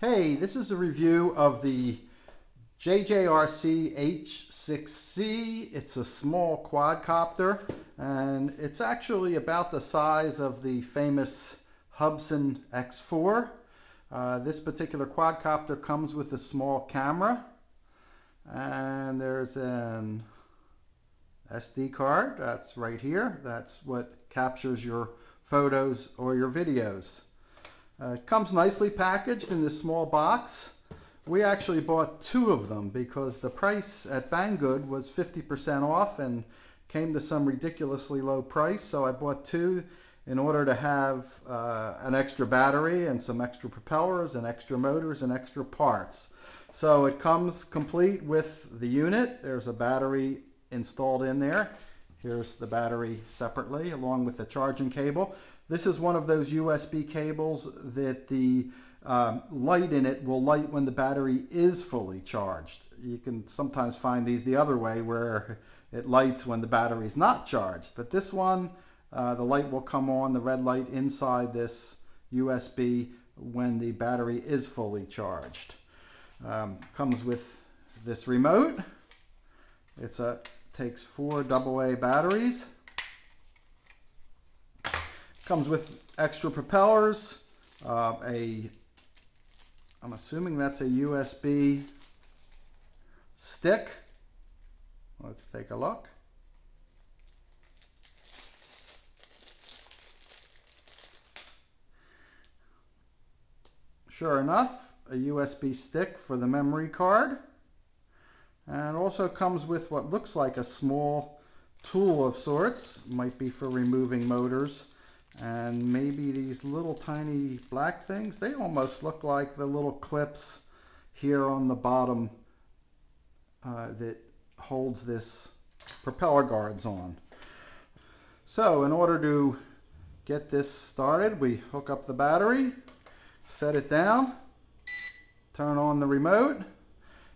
Hey, this is a review of the JJRC H6C. It's a small quadcopter and it's actually about the size of the famous Hubsan X4. Uh, this particular quadcopter comes with a small camera and there's an SD card that's right here. That's what captures your photos or your videos. Uh, it comes nicely packaged in this small box. We actually bought two of them because the price at Banggood was 50% off and came to some ridiculously low price. So I bought two in order to have uh, an extra battery and some extra propellers and extra motors and extra parts. So it comes complete with the unit. There's a battery installed in there. Here's the battery separately along with the charging cable. This is one of those USB cables that the um, light in it will light when the battery is fully charged. You can sometimes find these the other way where it lights when the battery is not charged. But this one, uh, the light will come on, the red light inside this USB when the battery is fully charged. Um, comes with this remote. It's a takes four AA batteries. Comes with extra propellers, uh, a, I'm assuming that's a USB stick. Let's take a look. Sure enough, a USB stick for the memory card. And also comes with what looks like a small tool of sorts. Might be for removing motors and maybe these little tiny black things they almost look like the little clips here on the bottom uh, that holds this propeller guards on. So in order to get this started we hook up the battery set it down turn on the remote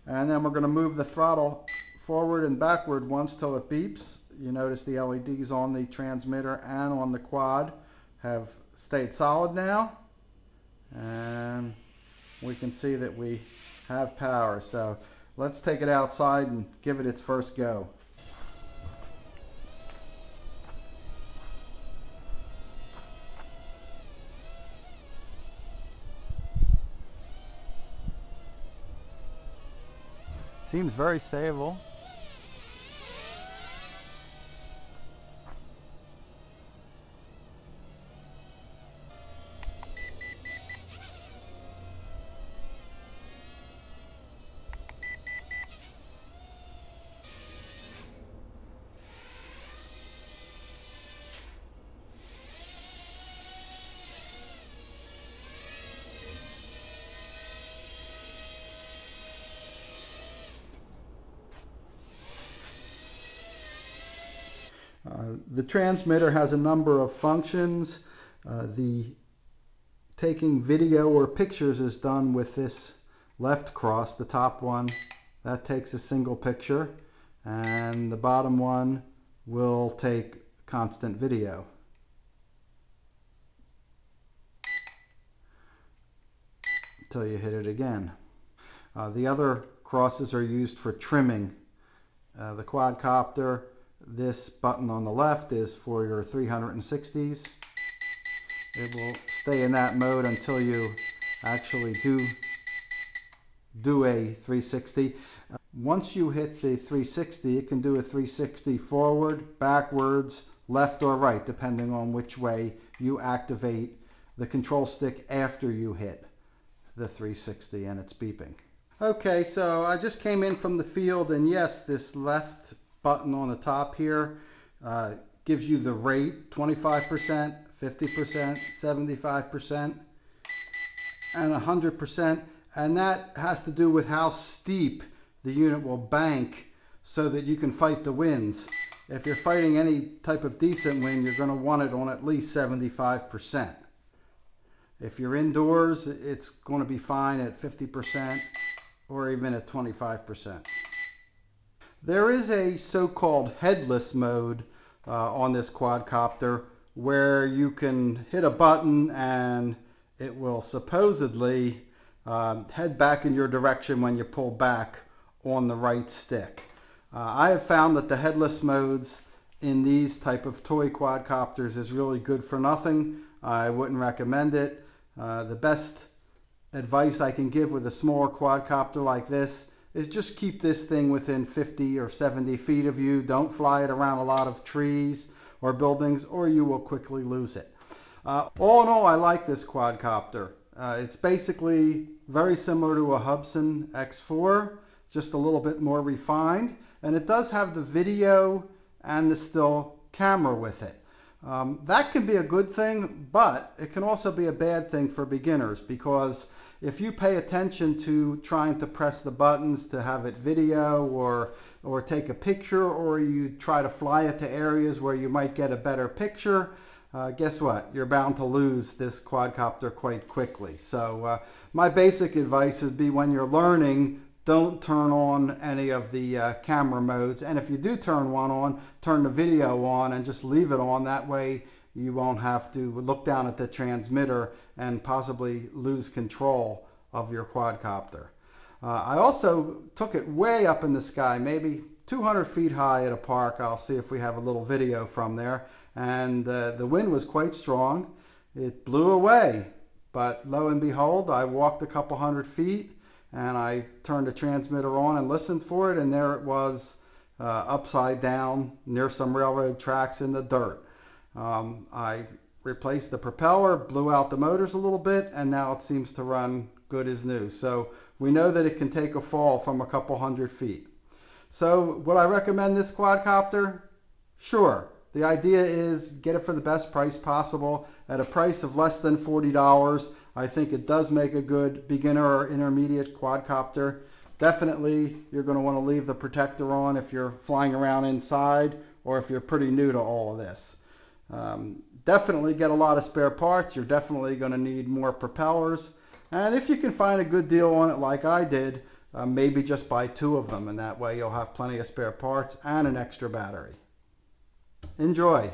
and then we're going to move the throttle forward and backward once till it beeps. You notice the LEDs on the transmitter and on the quad have stayed solid now and we can see that we have power. So let's take it outside and give it its first go. Seems very stable Uh, the transmitter has a number of functions. Uh, the taking video or pictures is done with this left cross, the top one. That takes a single picture and the bottom one will take constant video. Until you hit it again. Uh, the other crosses are used for trimming. Uh, the quadcopter this button on the left is for your 360s. It will stay in that mode until you actually do do a 360. Once you hit the 360, it can do a 360 forward, backwards, left or right, depending on which way you activate the control stick after you hit the 360 and it's beeping. Okay, so I just came in from the field and yes, this left button on the top here uh, gives you the rate 25%, 50%, 75%, and 100%. And that has to do with how steep the unit will bank so that you can fight the winds. If you're fighting any type of decent wind, you're going to want it on at least 75%. If you're indoors, it's going to be fine at 50% or even at 25%. There is a so-called headless mode uh, on this quadcopter where you can hit a button and it will supposedly um, head back in your direction when you pull back on the right stick. Uh, I have found that the headless modes in these type of toy quadcopters is really good for nothing. I wouldn't recommend it. Uh, the best advice I can give with a smaller quadcopter like this is just keep this thing within 50 or 70 feet of you. Don't fly it around a lot of trees or buildings or you will quickly lose it. Uh, all in all, I like this quadcopter. Uh, it's basically very similar to a Hubsan X4, just a little bit more refined. And it does have the video and the still camera with it. Um, that can be a good thing, but it can also be a bad thing for beginners because if you pay attention to trying to press the buttons to have it video or or take a picture or you try to fly it to areas where you might get a better picture, uh, guess what? You're bound to lose this quadcopter quite quickly. So uh, my basic advice would be when you're learning, don't turn on any of the uh, camera modes. And if you do turn one on, turn the video on and just leave it on. That way you won't have to look down at the transmitter and possibly lose control of your quadcopter. Uh, I also took it way up in the sky, maybe 200 feet high at a park. I'll see if we have a little video from there and uh, the wind was quite strong. It blew away, but lo and behold, I walked a couple hundred feet and I turned the transmitter on and listened for it, and there it was uh, upside down near some railroad tracks in the dirt. Um, I replaced the propeller, blew out the motors a little bit, and now it seems to run good as new. So we know that it can take a fall from a couple hundred feet. So would I recommend this quadcopter? Sure. The idea is get it for the best price possible at a price of less than $40. I think it does make a good beginner or intermediate quadcopter. Definitely you're going to want to leave the protector on if you're flying around inside or if you're pretty new to all of this. Um, definitely get a lot of spare parts. You're definitely going to need more propellers. And if you can find a good deal on it like I did, uh, maybe just buy two of them and that way you'll have plenty of spare parts and an extra battery. Enjoy.